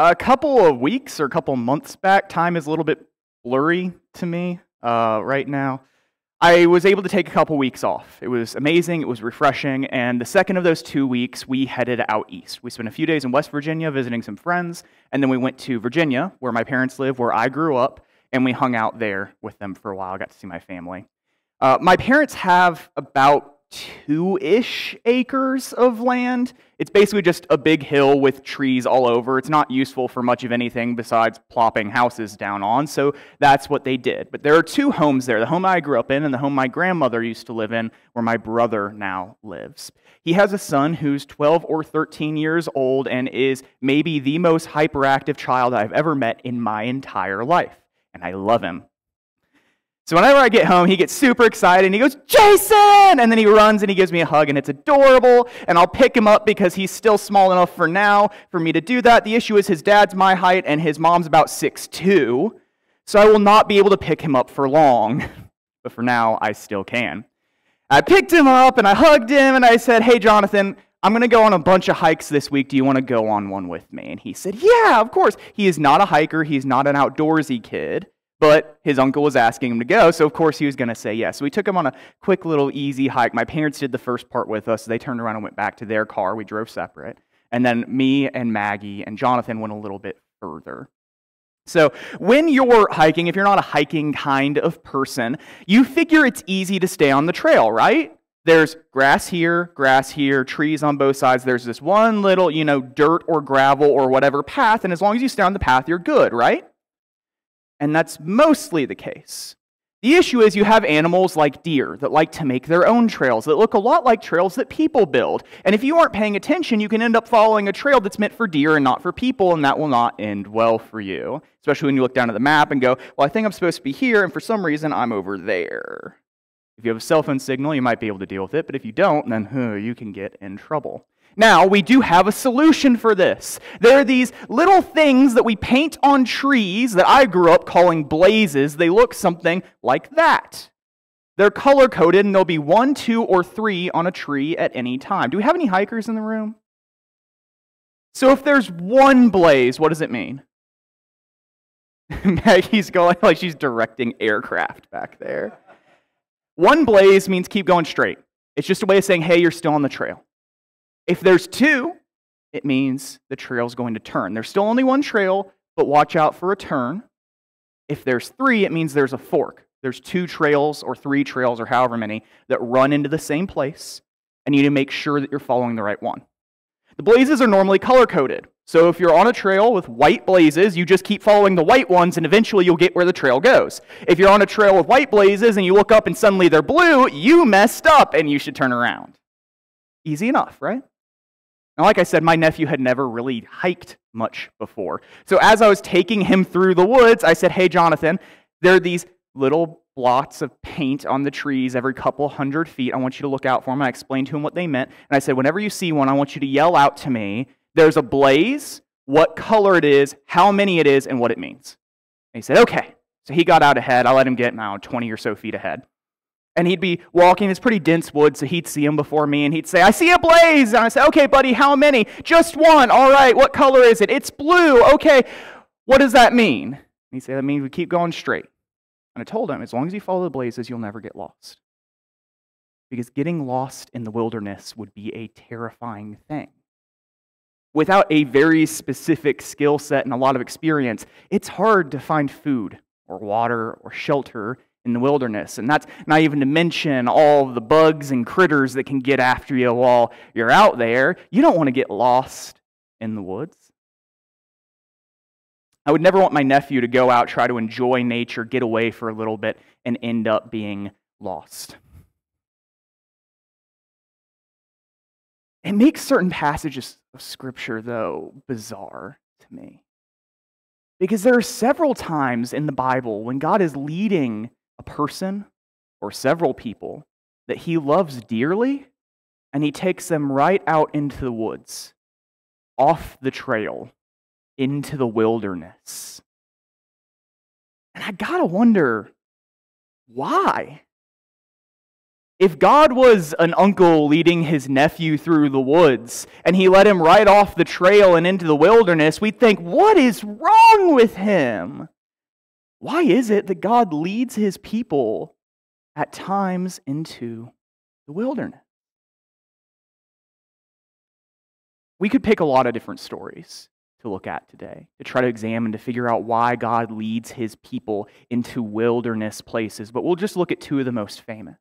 A couple of weeks or a couple months back, time is a little bit blurry to me uh, right now. I was able to take a couple weeks off. It was amazing, it was refreshing, and the second of those two weeks, we headed out east. We spent a few days in West Virginia visiting some friends, and then we went to Virginia, where my parents live, where I grew up, and we hung out there with them for a while. I got to see my family. Uh, my parents have about two ish acres of land. It's basically just a big hill with trees all over. It's not useful for much of anything besides plopping houses down on, so that's what they did. But there are two homes there the home I grew up in and the home my grandmother used to live in, where my brother now lives. He has a son who's 12 or 13 years old and is maybe the most hyperactive child I've ever met in my entire life. And I love him so whenever I get home, he gets super excited and he goes, Jason! And then he runs and he gives me a hug and it's adorable. And I'll pick him up because he's still small enough for now for me to do that. The issue is his dad's my height and his mom's about 6'2. So I will not be able to pick him up for long. but for now, I still can. I picked him up and I hugged him and I said, Hey, Jonathan, I'm going to go on a bunch of hikes this week. Do you want to go on one with me? And he said, Yeah, of course. He is not a hiker, he's not an outdoorsy kid. But his uncle was asking him to go, so of course he was going to say yes. So we took him on a quick little easy hike. My parents did the first part with us. They turned around and went back to their car. We drove separate. And then me and Maggie and Jonathan went a little bit further. So, when you're hiking, if you're not a hiking kind of person, you figure it's easy to stay on the trail, right? There's grass here, grass here, trees on both sides. There's this one little, you know, dirt or gravel or whatever path, and as long as you stay on the path, you're good, right? And that's mostly the case. The issue is you have animals like deer that like to make their own trails that look a lot like trails that people build. And if you aren't paying attention, you can end up following a trail that's meant for deer and not for people, and that will not end well for you. Especially when you look down at the map and go, well, I think I'm supposed to be here, and for some reason I'm over there. If you have a cell phone signal, you might be able to deal with it, but if you don't, then huh, you can get in trouble. Now, we do have a solution for this. There are these little things that we paint on trees that I grew up calling blazes. They look something like that. They're color coded, and there'll be one, two, or three on a tree at any time. Do we have any hikers in the room? So if there's one blaze, what does it mean? Maggie's going like she's directing aircraft back there. One blaze means keep going straight. It's just a way of saying, hey, you're still on the trail. If there's two, it means the trail's going to turn. There's still only one trail, but watch out for a turn. If there's three, it means there's a fork. There's two trails or three trails or however many that run into the same place, and you need to make sure that you're following the right one. The blazes are normally color coded. So if you're on a trail with white blazes, you just keep following the white ones and eventually you'll get where the trail goes. If you're on a trail with white blazes and you look up and suddenly they're blue, you messed up and you should turn around. Easy enough, right? Now, like I said, my nephew had never really hiked much before. So as I was taking him through the woods, I said, Hey, Jonathan, there are these little blots of paint on the trees every couple hundred feet. I want you to look out for them. I explained to him what they meant. And I said, Whenever you see one, I want you to yell out to me, There's a blaze, what color it is, how many it is, and what it means. And he said, Okay. So he got out ahead. I let him get now 20 or so feet ahead and he'd be walking this pretty dense wood, so he'd see him before me, and he'd say, I see a blaze. And I say, okay, buddy, how many? Just one. All right, what color is it? It's blue. Okay, what does that mean? And he'd say, that means we keep going straight. And I told him, as long as you follow the blazes, you'll never get lost. Because getting lost in the wilderness would be a terrifying thing. Without a very specific skill set and a lot of experience, it's hard to find food or water or shelter in the wilderness. And that's not even to mention all the bugs and critters that can get after you while you're out there. You don't want to get lost in the woods. I would never want my nephew to go out, try to enjoy nature, get away for a little bit, and end up being lost. It makes certain passages of Scripture, though, bizarre to me. Because there are several times in the Bible when God is leading a person or several people that he loves dearly, and he takes them right out into the woods, off the trail, into the wilderness. And I gotta wonder why? If God was an uncle leading his nephew through the woods and he led him right off the trail and into the wilderness, we'd think, what is wrong with him? Why is it that God leads his people at times into the wilderness? We could pick a lot of different stories to look at today, to try to examine, to figure out why God leads his people into wilderness places. But we'll just look at two of the most famous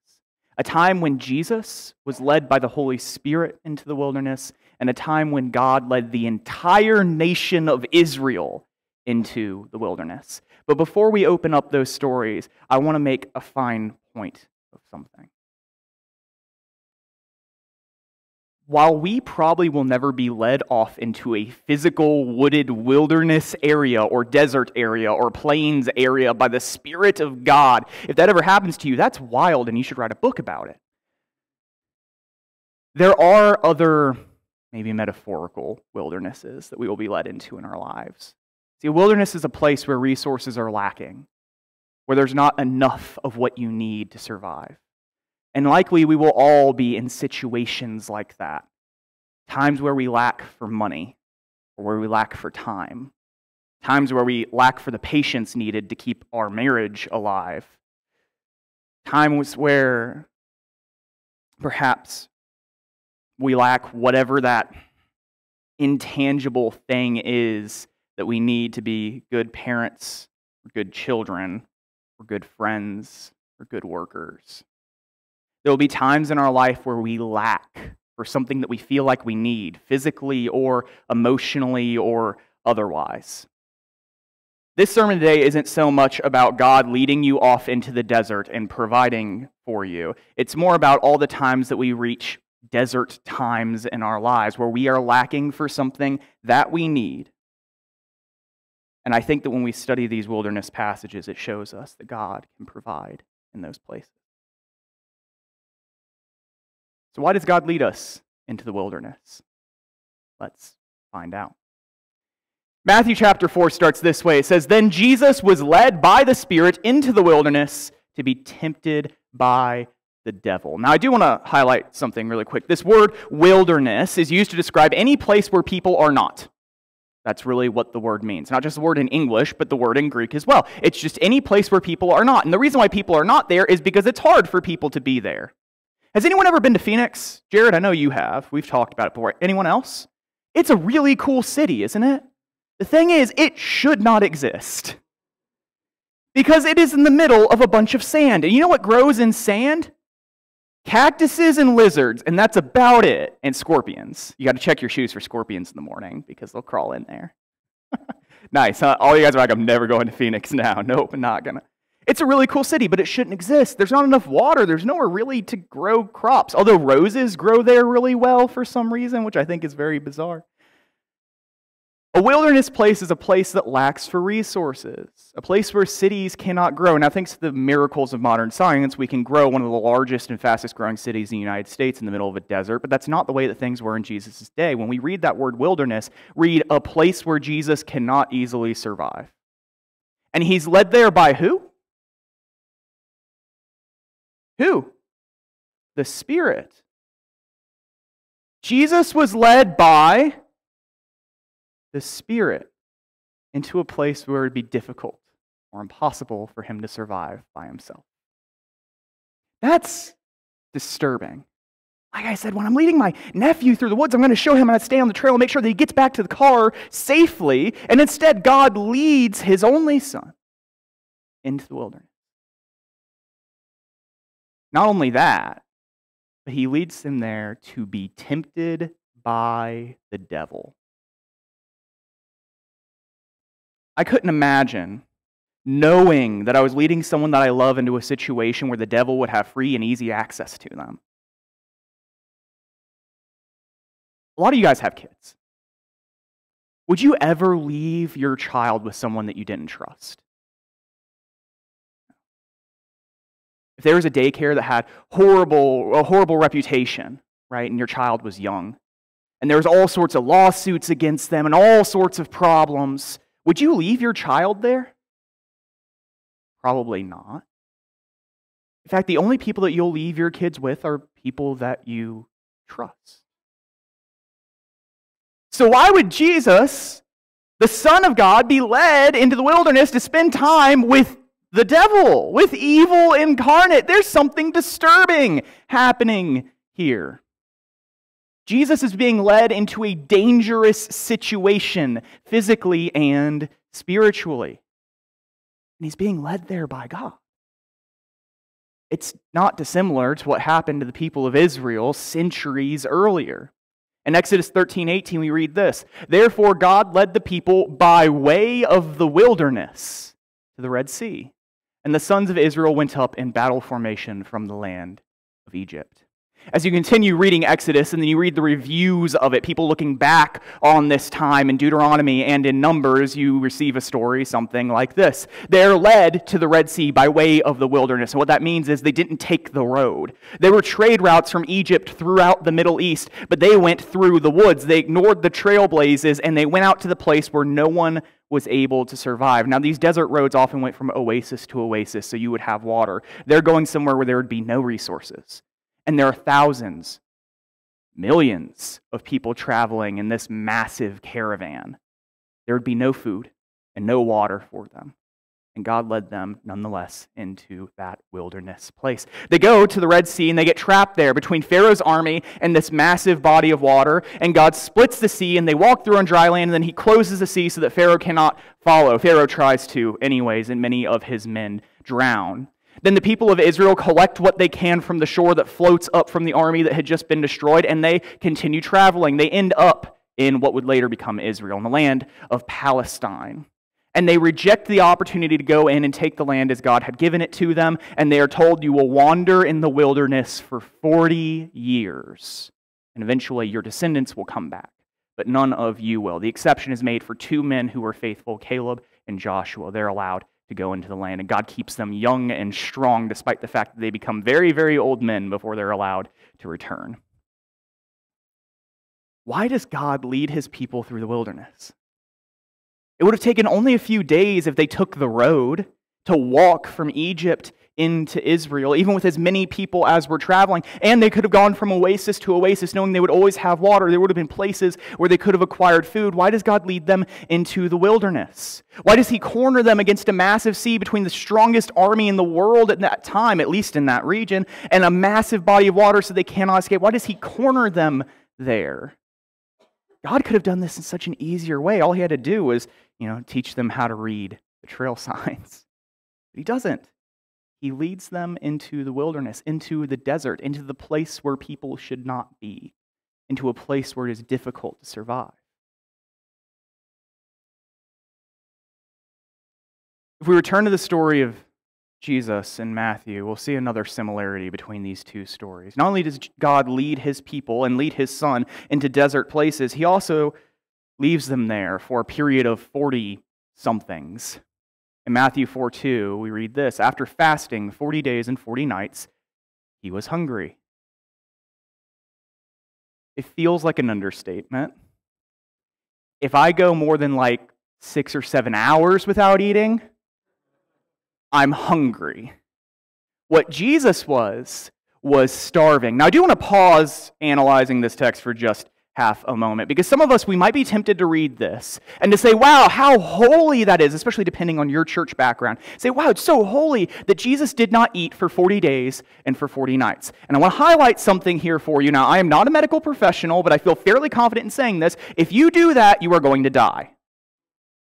a time when Jesus was led by the Holy Spirit into the wilderness, and a time when God led the entire nation of Israel into the wilderness. But before we open up those stories, I want to make a fine point of something. while we probably will never be led off into a physical wooded wilderness area or desert area or plains area by the Spirit of God, if that ever happens to you, that's wild and you should write a book about it. There are other, maybe metaphorical wildernesses that we will be led into in our lives. See, wilderness is a place where resources are lacking, where there's not enough of what you need to survive. And likely we will all be in situations like that. Times where we lack for money or where we lack for time. Times where we lack for the patience needed to keep our marriage alive. Times where perhaps we lack whatever that intangible thing is that we need to be good parents, good children, or good friends, or good workers. There will be times in our life where we lack for something that we feel like we need, physically or emotionally or otherwise. This sermon today isn't so much about God leading you off into the desert and providing for you. It's more about all the times that we reach desert times in our lives where we are lacking for something that we need. And I think that when we study these wilderness passages, it shows us that God can provide in those places. So, why does God lead us into the wilderness? Let's find out. Matthew chapter 4 starts this way it says, Then Jesus was led by the Spirit into the wilderness to be tempted by the devil. Now, I do want to highlight something really quick. This word wilderness is used to describe any place where people are not. That's really what the word means. Not just the word in English, but the word in Greek as well. It's just any place where people are not. And the reason why people are not there is because it's hard for people to be there. Has anyone ever been to Phoenix? Jared, I know you have. We've talked about it before. Anyone else? It's a really cool city, isn't it? The thing is, it should not exist. Because it is in the middle of a bunch of sand. And you know what grows in sand? Cactuses and lizards, and that's about it. And scorpions. You got to check your shoes for scorpions in the morning because they'll crawl in there. nice, huh? All you guys are like, I'm never going to Phoenix now. Nope, I'm not gonna. It's a really cool city, but it shouldn't exist. There's not enough water. There's nowhere really to grow crops. Although roses grow there really well for some reason, which I think is very bizarre. A wilderness place is a place that lacks for resources, a place where cities cannot grow. Now, thanks to the miracles of modern science, we can grow one of the largest and fastest growing cities in the United States in the middle of a desert, but that's not the way that things were in Jesus' day. When we read that word wilderness, read a place where Jesus cannot easily survive. And he's led there by who? Who? The Spirit. Jesus was led by the Spirit into a place where it would be difficult or impossible for him to survive by himself. That's disturbing. Like I said, when I'm leading my nephew through the woods, I'm going to show him how to stay on the trail and make sure that he gets back to the car safely. And instead, God leads his only son into the wilderness. Not only that, but he leads him there to be tempted by the devil. I couldn't imagine knowing that I was leading someone that I love into a situation where the devil would have free and easy access to them. A lot of you guys have kids. Would you ever leave your child with someone that you didn't trust? If there was a daycare that had horrible, a horrible reputation, right, and your child was young, and there was all sorts of lawsuits against them and all sorts of problems, would you leave your child there? Probably not. In fact, the only people that you'll leave your kids with are people that you trust. So, why would Jesus, the Son of God, be led into the wilderness to spend time with the devil, with evil incarnate? There's something disturbing happening here. Jesus is being led into a dangerous situation, physically and spiritually. And he's being led there by God. It's not dissimilar to what happened to the people of Israel centuries earlier. In Exodus 13 18, we read this Therefore, God led the people by way of the wilderness to the Red Sea. And the sons of Israel went up in battle formation from the land of Egypt as you continue reading Exodus and then you read the reviews of it, people looking back on this time in Deuteronomy and in Numbers, you receive a story something like this. They're led to the Red Sea by way of the wilderness. And what that means is they didn't take the road. There were trade routes from Egypt throughout the Middle East, but they went through the woods. They ignored the trailblazes and they went out to the place where no one was able to survive. Now, these desert roads often went from oasis to oasis, so you would have water. They're going somewhere where there would be no resources. And there are thousands, millions of people traveling in this massive caravan. There would be no food and no water for them. And God led them nonetheless into that wilderness place. They go to the Red Sea and they get trapped there between Pharaoh's army and this massive body of water. And God splits the sea and they walk through on dry land and then he closes the sea so that Pharaoh cannot follow. Pharaoh tries to, anyways, and many of his men drown. Then the people of Israel collect what they can from the shore that floats up from the army that had just been destroyed, and they continue traveling. They end up in what would later become Israel, in the land of Palestine. And they reject the opportunity to go in and take the land as God had given it to them, and they are told, You will wander in the wilderness for 40 years, and eventually your descendants will come back, but none of you will. The exception is made for two men who were faithful, Caleb and Joshua. They're allowed to go into the land. And God keeps them young and strong despite the fact that they become very, very old men before they're allowed to return. Why does God lead his people through the wilderness? It would have taken only a few days if they took the road to walk from Egypt into Israel, even with as many people as were traveling. And they could have gone from oasis to oasis, knowing they would always have water. There would have been places where they could have acquired food. Why does God lead them into the wilderness? Why does He corner them against a massive sea between the strongest army in the world at that time, at least in that region, and a massive body of water so they cannot escape? Why does He corner them there? God could have done this in such an easier way. All He had to do was, you know, teach them how to read the trail signs. But He doesn't. He leads them into the wilderness, into the desert, into the place where people should not be, into a place where it is difficult to survive. If we return to the story of Jesus and Matthew, we'll see another similarity between these two stories. Not only does God lead his people and lead his son into desert places, he also leaves them there for a period of 40 somethings. In Matthew 4 2, we read this After fasting 40 days and 40 nights, he was hungry. It feels like an understatement. If I go more than like six or seven hours without eating, I'm hungry. What Jesus was, was starving. Now, I do want to pause analyzing this text for just half a moment. Because some of us, we might be tempted to read this and to say, wow, how holy that is, especially depending on your church background. Say, wow, it's so holy that Jesus did not eat for 40 days and for 40 nights. And I want to highlight something here for you. Now, I am not a medical professional, but I feel fairly confident in saying this. If you do that, you are going to die.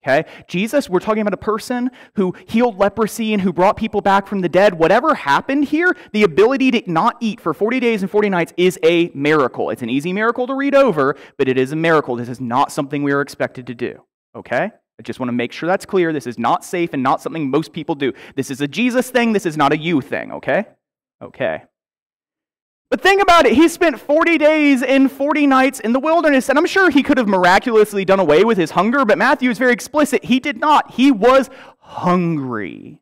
Okay? Jesus, we're talking about a person who healed leprosy and who brought people back from the dead. Whatever happened here, the ability to not eat for 40 days and 40 nights is a miracle. It's an easy miracle to read over, but it is a miracle. This is not something we are expected to do. Okay? I just want to make sure that's clear. This is not safe and not something most people do. This is a Jesus thing. This is not a you thing. Okay? Okay. But think about it. He spent 40 days and 40 nights in the wilderness, and I'm sure he could have miraculously done away with his hunger, but Matthew is very explicit. He did not. He was hungry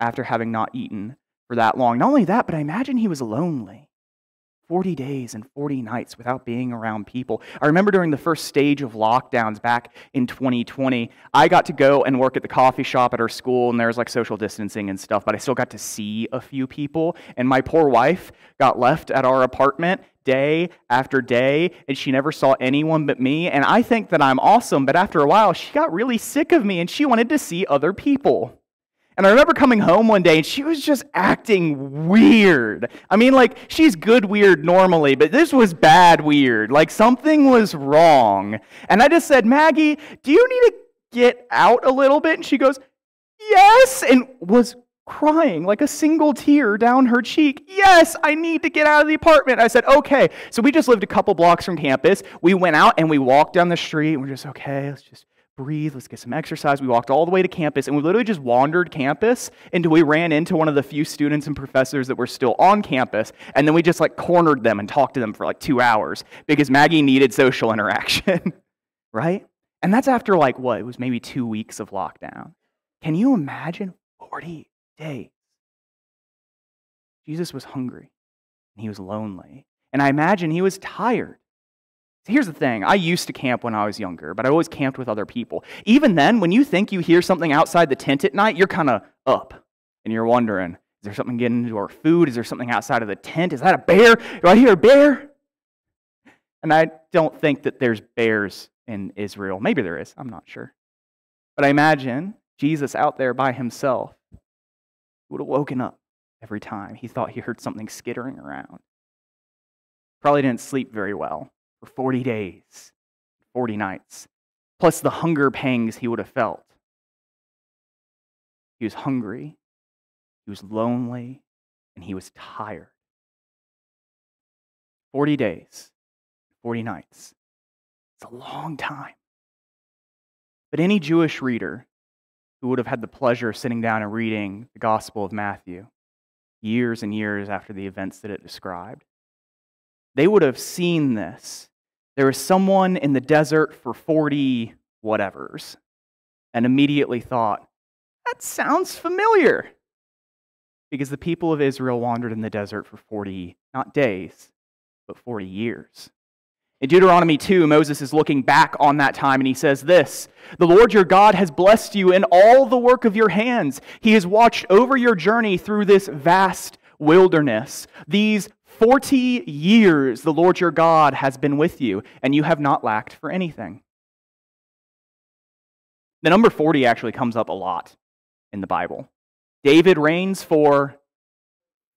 after having not eaten for that long. Not only that, but I imagine he was lonely. 40 days and 40 nights without being around people. I remember during the first stage of lockdowns back in 2020, I got to go and work at the coffee shop at our school, and there was like social distancing and stuff, but I still got to see a few people. And my poor wife got left at our apartment day after day, and she never saw anyone but me. And I think that I'm awesome, but after a while, she got really sick of me and she wanted to see other people. And I remember coming home one day and she was just acting weird. I mean, like, she's good weird normally, but this was bad weird. Like, something was wrong. And I just said, Maggie, do you need to get out a little bit? And she goes, Yes, and was crying like a single tear down her cheek. Yes, I need to get out of the apartment. I said, okay. So we just lived a couple blocks from campus. We went out and we walked down the street. And We're just, okay, let's just breathe, let's get some exercise. We walked all the way to campus and we literally just wandered campus until we ran into one of the few students and professors that were still on campus. And then we just like cornered them and talked to them for like two hours because Maggie needed social interaction, right? And that's after like what? It was maybe two weeks of lockdown. Can you imagine 40 days? Jesus was hungry and he was lonely. And I imagine he was tired Here's the thing I used to camp when I was younger, but I always camped with other people. Even then, when you think you hear something outside the tent at night, you're kind of up and you're wondering is there something getting into our food? Is there something outside of the tent? Is that a bear? Do I hear a bear? And I don't think that there's bears in Israel. Maybe there is, I'm not sure. But I imagine Jesus out there by himself would have woken up every time he thought he heard something skittering around. Probably didn't sleep very well for 40 days, 40 nights, plus the hunger pangs he would have felt. He was hungry, he was lonely, and he was tired. 40 days, 40 nights. It's a long time. But any Jewish reader who would have had the pleasure of sitting down and reading the Gospel of Matthew years and years after the events that it described, they would have seen this there was someone in the desert for 40 whatevers, and immediately thought, that sounds familiar. Because the people of Israel wandered in the desert for 40, not days, but 40 years. In Deuteronomy 2, Moses is looking back on that time and he says this The Lord your God has blessed you in all the work of your hands. He has watched over your journey through this vast wilderness. These 40 years the Lord your God has been with you, and you have not lacked for anything. The number 40 actually comes up a lot in the Bible. David reigns for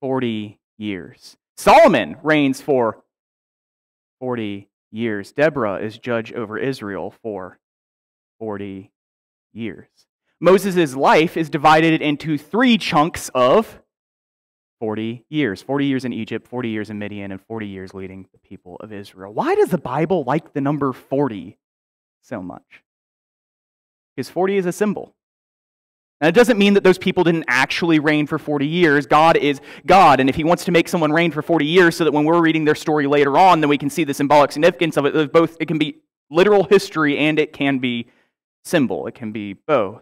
40 years. Solomon reigns for 40 years. Deborah is judge over Israel for 40 years. Moses' life is divided into three chunks of 40 years 40 years in Egypt, 40 years in Midian, and 40 years leading the people of Israel. Why does the Bible like the number 40 so much? Because 40 is a symbol. And it doesn't mean that those people didn't actually reign for 40 years. God is God. And if He wants to make someone reign for 40 years so that when we're reading their story later on, then we can see the symbolic significance of it, both it can be literal history and it can be symbol. It can be both.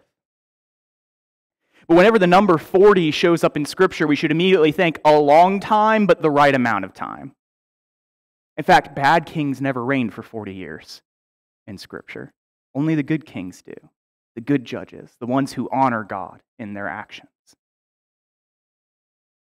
But whenever the number 40 shows up in Scripture, we should immediately think a long time, but the right amount of time. In fact, bad kings never reigned for 40 years in Scripture. Only the good kings do, the good judges, the ones who honor God in their actions.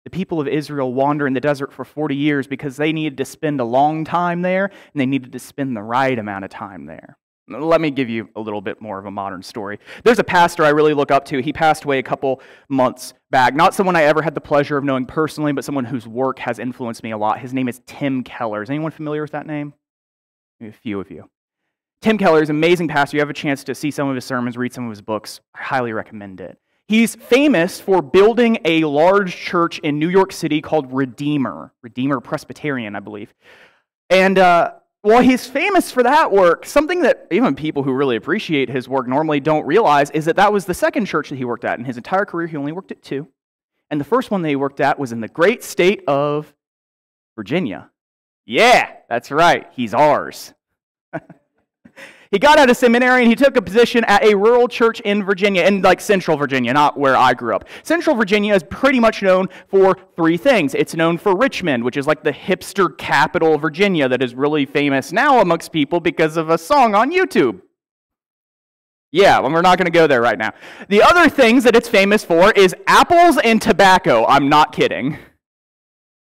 The people of Israel wander in the desert for 40 years because they needed to spend a long time there and they needed to spend the right amount of time there. Let me give you a little bit more of a modern story. There's a pastor I really look up to. He passed away a couple months back. Not someone I ever had the pleasure of knowing personally, but someone whose work has influenced me a lot. His name is Tim Keller. Is anyone familiar with that name? Maybe a few of you. Tim Keller is an amazing pastor. You have a chance to see some of his sermons, read some of his books. I highly recommend it. He's famous for building a large church in New York City called Redeemer, Redeemer Presbyterian, I believe. And uh, well, he's famous for that work. Something that even people who really appreciate his work normally don't realize is that that was the second church that he worked at. In his entire career, he only worked at two. And the first one that he worked at was in the great state of Virginia. Yeah, that's right. He's ours. He got out of seminary and he took a position at a rural church in Virginia, in like central Virginia, not where I grew up. Central Virginia is pretty much known for three things. It's known for Richmond, which is like the hipster capital of Virginia that is really famous now amongst people because of a song on YouTube. Yeah, well, we're not going to go there right now. The other things that it's famous for is apples and tobacco. I'm not kidding.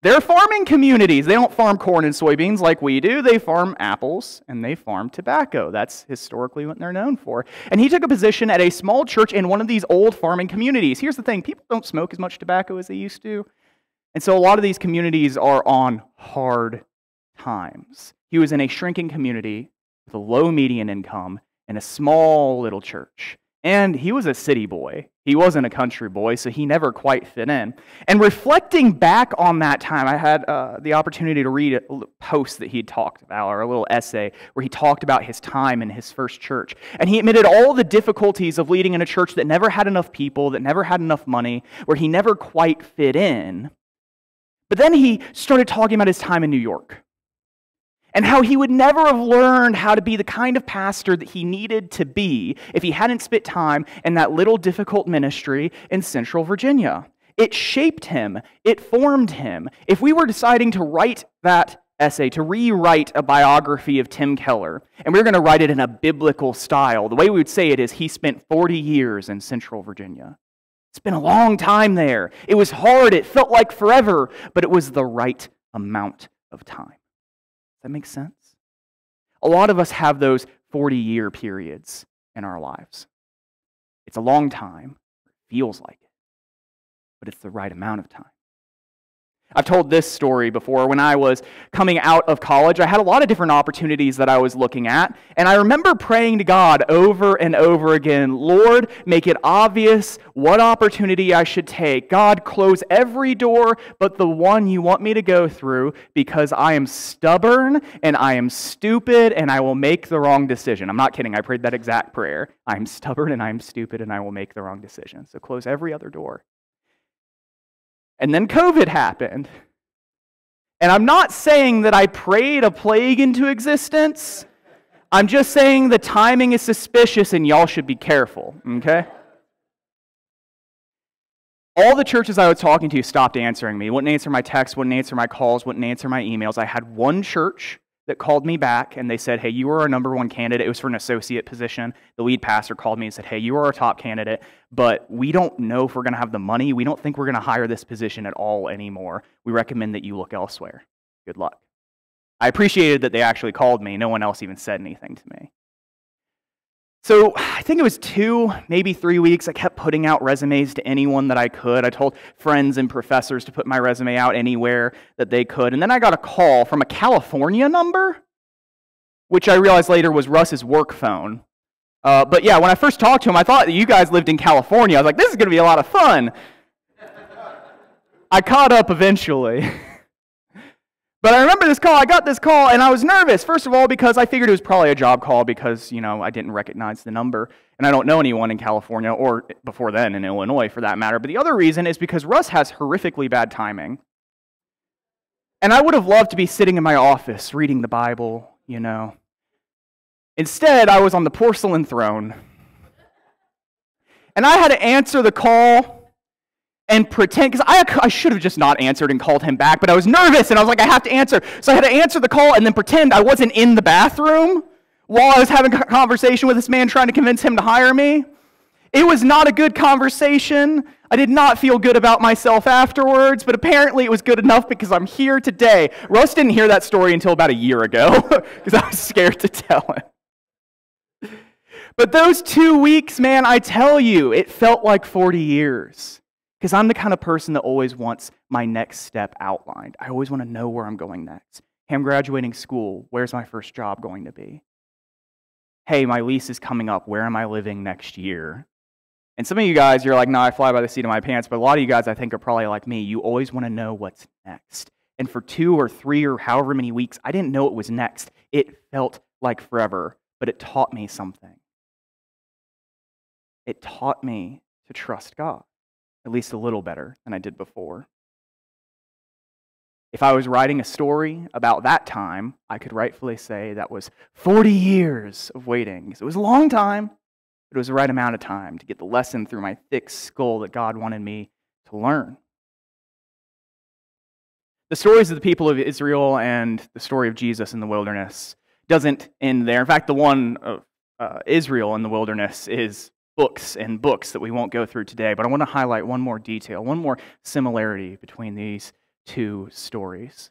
They're farming communities. They don't farm corn and soybeans like we do. They farm apples and they farm tobacco. That's historically what they're known for. And he took a position at a small church in one of these old farming communities. Here's the thing people don't smoke as much tobacco as they used to. And so a lot of these communities are on hard times. He was in a shrinking community with a low median income in a small little church. And he was a city boy. He wasn't a country boy, so he never quite fit in. And reflecting back on that time, I had uh, the opportunity to read a post that he had talked about, or a little essay where he talked about his time in his first church. And he admitted all the difficulties of leading in a church that never had enough people, that never had enough money, where he never quite fit in. But then he started talking about his time in New York and how he would never have learned how to be the kind of pastor that he needed to be if he hadn't spent time in that little difficult ministry in central Virginia. It shaped him, it formed him. If we were deciding to write that essay, to rewrite a biography of Tim Keller, and we were going to write it in a biblical style, the way we would say it is he spent 40 years in central Virginia. It's been a long time there. It was hard, it felt like forever, but it was the right amount of time that make sense? A lot of us have those 40 year periods in our lives. It's a long time, it feels like it, but it's the right amount of time. I've told this story before. When I was coming out of college, I had a lot of different opportunities that I was looking at. And I remember praying to God over and over again Lord, make it obvious what opportunity I should take. God, close every door but the one you want me to go through because I am stubborn and I am stupid and I will make the wrong decision. I'm not kidding. I prayed that exact prayer. I'm stubborn and I'm stupid and I will make the wrong decision. So close every other door. And then COVID happened. And I'm not saying that I prayed a plague into existence. I'm just saying the timing is suspicious and y'all should be careful, okay? All the churches I was talking to stopped answering me, wouldn't answer my texts, wouldn't answer my calls, wouldn't answer my emails. I had one church that called me back and they said, Hey, you are our number one candidate. It was for an associate position. The lead pastor called me and said, Hey, you are our top candidate, but we don't know if we're going to have the money. We don't think we're going to hire this position at all anymore. We recommend that you look elsewhere. Good luck. I appreciated that they actually called me. No one else even said anything to me. So I think it was two, maybe three weeks. I kept putting out resumes to anyone that I could. I told friends and professors to put my resume out anywhere that they could. And then I got a call from a California number, which I realized later was Russ's work phone. Uh, but yeah, when I first talked to him, I thought that you guys lived in California. I was like, this is going to be a lot of fun. I caught up eventually. But I remember this call. I got this call and I was nervous. First of all, because I figured it was probably a job call because, you know, I didn't recognize the number. And I don't know anyone in California or before then in Illinois for that matter. But the other reason is because Russ has horrifically bad timing. And I would have loved to be sitting in my office reading the Bible, you know. Instead, I was on the porcelain throne. And I had to answer the call and pretend, because I, I should have just not answered and called him back, but I was nervous and I was like, I have to answer. So I had to answer the call and then pretend I wasn't in the bathroom while I was having a conversation with this man trying to convince him to hire me. It was not a good conversation. I did not feel good about myself afterwards, but apparently it was good enough because I'm here today. Russ didn't hear that story until about a year ago because I was scared to tell him. But those two weeks, man, I tell you, it felt like 40 years. Because I'm the kind of person that always wants my next step outlined. I always want to know where I'm going next. Hey, I'm graduating school. Where's my first job going to be? Hey, my lease is coming up. Where am I living next year? And some of you guys, you're like, no, I fly by the seat of my pants. But a lot of you guys, I think, are probably like me. You always want to know what's next. And for two or three or however many weeks, I didn't know it was next. It felt like forever, but it taught me something. It taught me to trust God at least a little better than I did before. If I was writing a story about that time, I could rightfully say that was 40 years of waiting. It was a long time, but it was the right amount of time to get the lesson through my thick skull that God wanted me to learn. The stories of the people of Israel and the story of Jesus in the wilderness doesn't end there. In fact, the one of uh, Israel in the wilderness is books and books that we won't go through today, but I want to highlight one more detail, one more similarity between these two stories.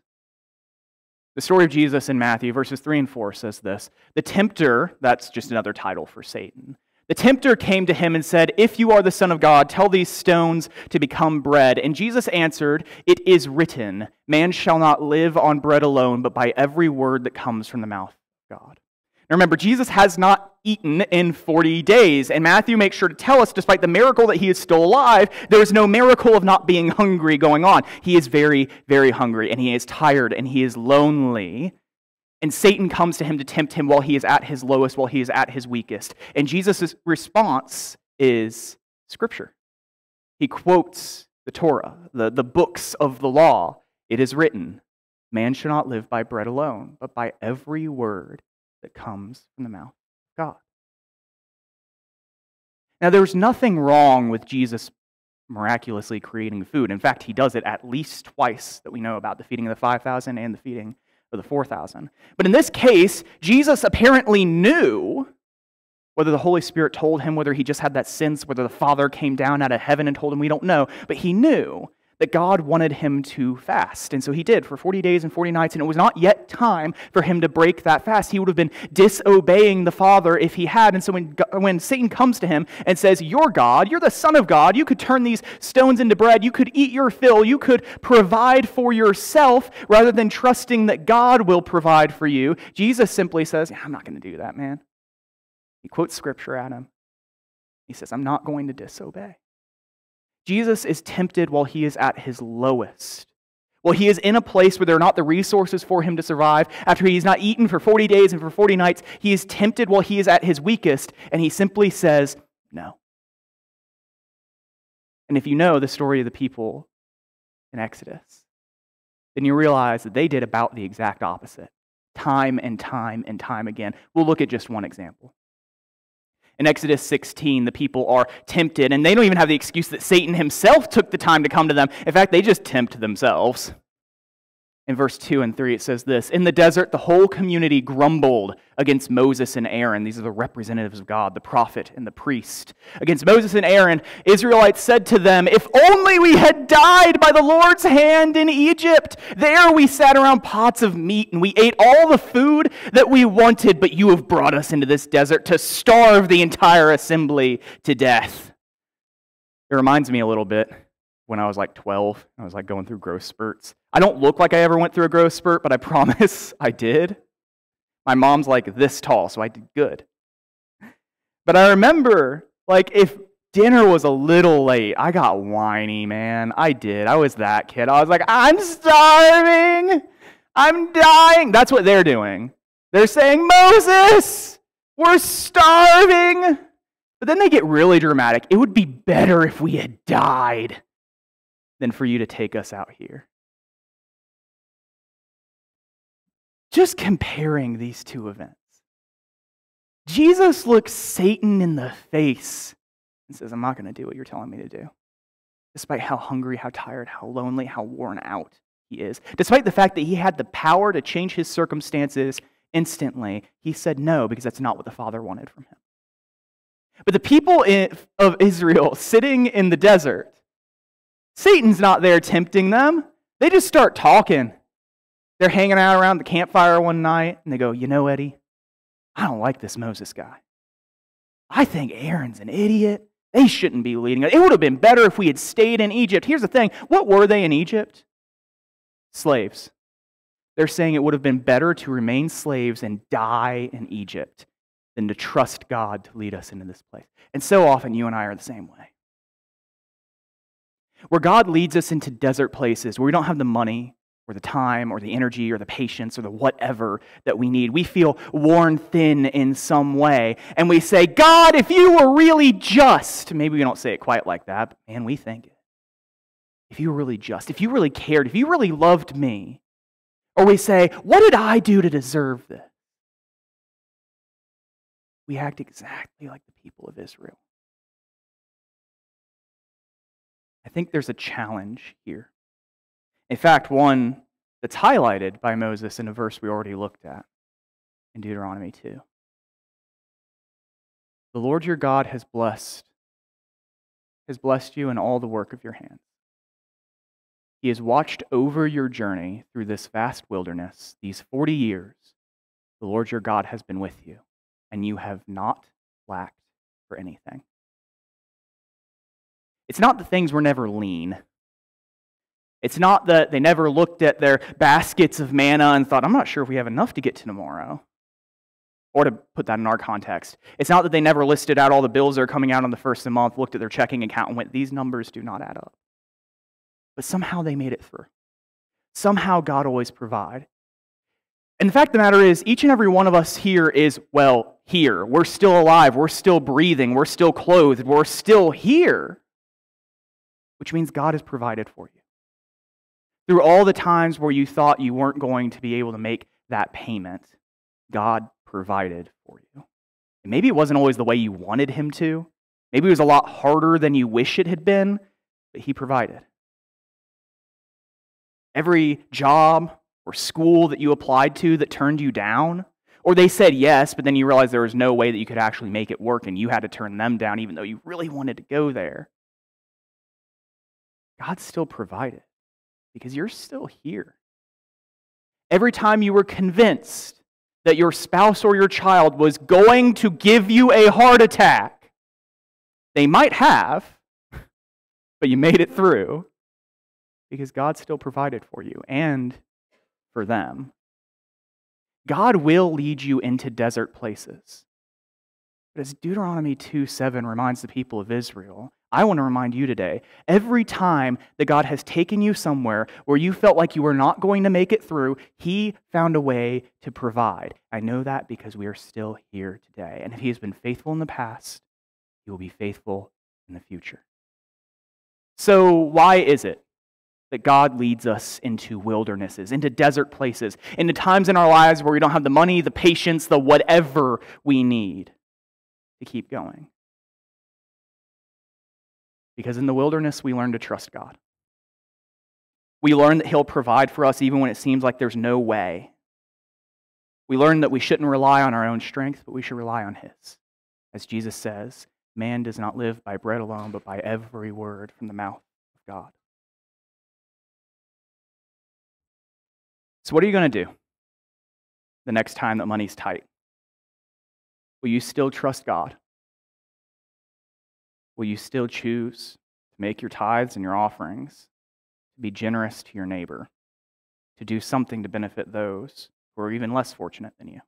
The story of Jesus in Matthew, verses 3 and 4, says this The tempter, that's just another title for Satan, the tempter came to him and said, If you are the Son of God, tell these stones to become bread. And Jesus answered, It is written, Man shall not live on bread alone, but by every word that comes from the mouth of God. Now remember, Jesus has not eaten in 40 days. And Matthew makes sure to tell us, despite the miracle that he is still alive, there is no miracle of not being hungry going on. He is very, very hungry, and he is tired, and he is lonely. And Satan comes to him to tempt him while he is at his lowest, while he is at his weakest. And Jesus' response is Scripture. He quotes the Torah, the, the books of the law. It is written, Man shall not live by bread alone, but by every word that comes from the mouth God. Now, there's nothing wrong with Jesus miraculously creating food. In fact, he does it at least twice that we know about the feeding of the 5,000 and the feeding of the 4,000. But in this case, Jesus apparently knew whether the Holy Spirit told him, whether he just had that sense, whether the Father came down out of heaven and told him, we don't know. But he knew that God wanted him to fast. And so he did for 40 days and 40 nights, and it was not yet time for him to break that fast. He would have been disobeying the Father if he had. And so when, when Satan comes to him and says, You're God, you're the Son of God, you could turn these stones into bread, you could eat your fill, you could provide for yourself rather than trusting that God will provide for you, Jesus simply says, I'm not going to do that, man. He quotes scripture at him. He says, I'm not going to disobey. Jesus is tempted while he is at his lowest. While he is in a place where there are not the resources for him to survive, after he has not eaten for 40 days and for 40 nights, he is tempted while he is at his weakest, and he simply says, No. And if you know the story of the people in Exodus, then you realize that they did about the exact opposite, time and time and time again. We'll look at just one example. In Exodus 16, the people are tempted, and they don't even have the excuse that Satan himself took the time to come to them. In fact, they just tempt themselves. In verse 2 and 3, it says this In the desert, the whole community grumbled against Moses and Aaron. These are the representatives of God, the prophet and the priest. Against Moses and Aaron, Israelites said to them, If only we had died by the Lord's hand in Egypt. There we sat around pots of meat and we ate all the food that we wanted, but you have brought us into this desert to starve the entire assembly to death. It reminds me a little bit when I was like 12. I was like going through growth spurts. I don't look like I ever went through a growth spurt, but I promise I did. My mom's like this tall, so I did good. But I remember, like, if dinner was a little late, I got whiny, man. I did. I was that kid. I was like, I'm starving. I'm dying. That's what they're doing. They're saying, Moses, we're starving. But then they get really dramatic. It would be better if we had died than for you to take us out here. Just comparing these two events. Jesus looks Satan in the face and says, I'm not going to do what you're telling me to do. Despite how hungry, how tired, how lonely, how worn out he is. Despite the fact that he had the power to change his circumstances instantly, he said no because that's not what the Father wanted from him. But the people of Israel sitting in the desert, Satan's not there tempting them. They just start talking. They're hanging out around the campfire one night and they go, You know, Eddie, I don't like this Moses guy. I think Aaron's an idiot. They shouldn't be leading us. It would have been better if we had stayed in Egypt. Here's the thing what were they in Egypt? Slaves. They're saying it would have been better to remain slaves and die in Egypt than to trust God to lead us into this place. And so often you and I are the same way. Where God leads us into desert places where we don't have the money, or the time or the energy or the patience or the whatever that we need. We feel worn thin in some way. And we say, God, if you were really just, maybe we don't say it quite like that, but man, we think it. if you were really just, if you really cared, if you really loved me. Or we say, What did I do to deserve this? We act exactly like the people of Israel. Think there's a challenge here. In fact, one that's highlighted by Moses in a verse we already looked at in Deuteronomy 2. The Lord your God has blessed has blessed you in all the work of your hands. He has watched over your journey through this vast wilderness, these 40 years. The Lord your God has been with you, and you have not lacked for anything. It's not that things were never lean. It's not that they never looked at their baskets of manna and thought, I'm not sure if we have enough to get to tomorrow. Or to put that in our context, it's not that they never listed out all the bills that are coming out on the first of the month, looked at their checking account, and went, These numbers do not add up. But somehow they made it through. Somehow God always provide. And the fact of the matter is, each and every one of us here is, well, here. We're still alive. We're still breathing. We're still clothed. We're still here. Which means God has provided for you. Through all the times where you thought you weren't going to be able to make that payment, God provided for you. And maybe it wasn't always the way you wanted him to. Maybe it was a lot harder than you wish it had been, but he provided. Every job or school that you applied to that turned you down, or they said yes, but then you realized there was no way that you could actually make it work and you had to turn them down even though you really wanted to go there. God still provided because you're still here. Every time you were convinced that your spouse or your child was going to give you a heart attack. They might have, but you made it through because God still provided for you and for them. God will lead you into desert places. But as Deuteronomy 2 7 reminds the people of Israel, I want to remind you today every time that God has taken you somewhere where you felt like you were not going to make it through, He found a way to provide. I know that because we are still here today. And if He has been faithful in the past, He will be faithful in the future. So, why is it that God leads us into wildernesses, into desert places, into times in our lives where we don't have the money, the patience, the whatever we need to keep going? Because in the wilderness, we learn to trust God. We learn that He'll provide for us even when it seems like there's no way. We learn that we shouldn't rely on our own strength, but we should rely on His. As Jesus says, man does not live by bread alone, but by every word from the mouth of God. So, what are you going to do the next time that money's tight? Will you still trust God? Will you still choose to make your tithes and your offerings, to be generous to your neighbor, to do something to benefit those who are even less fortunate than you?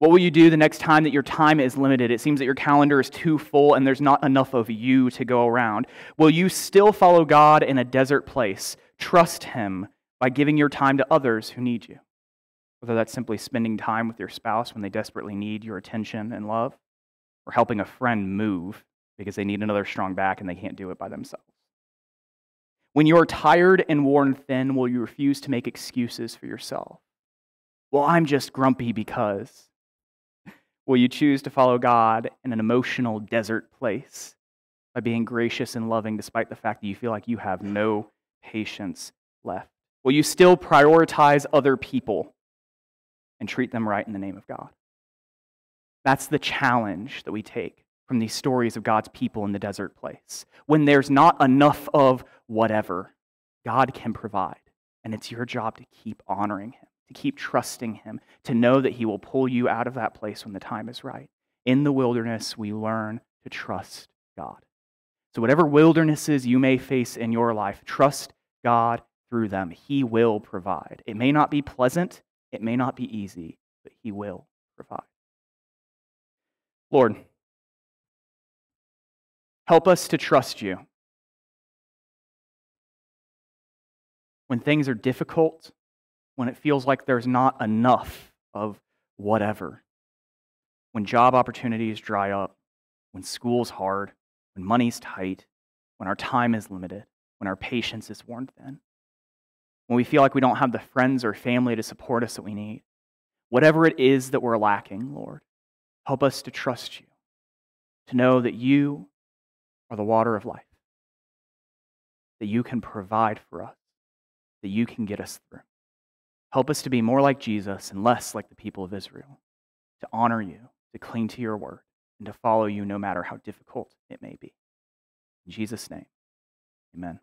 What will you do the next time that your time is limited? It seems that your calendar is too full and there's not enough of you to go around. Will you still follow God in a desert place? Trust Him by giving your time to others who need you. Whether that's simply spending time with your spouse when they desperately need your attention and love, or helping a friend move because they need another strong back and they can't do it by themselves. When you are tired and worn thin, will you refuse to make excuses for yourself? Well, I'm just grumpy because. Will you choose to follow God in an emotional desert place by being gracious and loving despite the fact that you feel like you have no patience left? Will you still prioritize other people and treat them right in the name of God? That's the challenge that we take from these stories of God's people in the desert place. When there's not enough of whatever, God can provide. And it's your job to keep honoring Him, to keep trusting Him, to know that He will pull you out of that place when the time is right. In the wilderness, we learn to trust God. So, whatever wildernesses you may face in your life, trust God through them. He will provide. It may not be pleasant, it may not be easy, but He will provide. Lord, help us to trust you. When things are difficult, when it feels like there's not enough of whatever, when job opportunities dry up, when school's hard, when money's tight, when our time is limited, when our patience is worn thin, when we feel like we don't have the friends or family to support us that we need. Whatever it is that we're lacking, Lord, help us to trust you, to know that you are the water of life, that you can provide for us, that you can get us through. Help us to be more like Jesus and less like the people of Israel, to honor you, to cling to your word, and to follow you no matter how difficult it may be. In Jesus' name, amen.